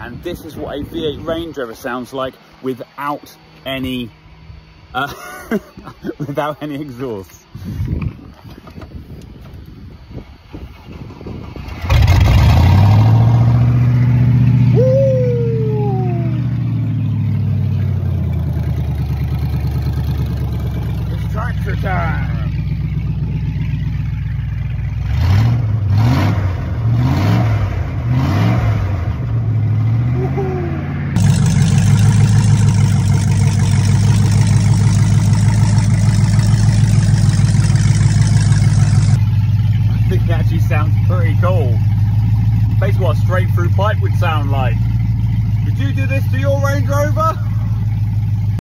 and this is what a V8 Range Rover sounds like without any uh, without any exhaust. Tractor time. Actually sounds pretty cool. Basically what a straight through pipe would sound like. Did you do this to your Range Rover?